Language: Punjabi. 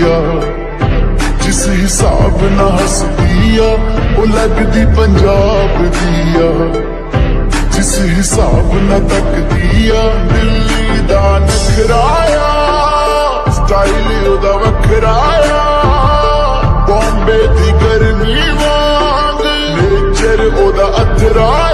ਆ। ਜਿਸ ਹਿਸਾਬ ਨਾਲ ਹੱਸਦੀ ਆ, ਉਹ ਲੱਗਦੀ ਪੰਜਾਬ ਦੀਆ ਜਿਸ ਹਿਸਾਬ ਨਾਲ ਤੱਕਦੀ ਆ, ਦਿੱਲੀ ਦਾ ਨਖਰਾਇਆ ਸਟਾਈਲ ਉਹਦਾ ਵੱਖਰਾ ਬੰਬੇ ਦੀ ਗਰਮੀ ਵਾਂਗ ਨੇਚਰ ਉਹਦਾ ਅਥਰਾਇਆ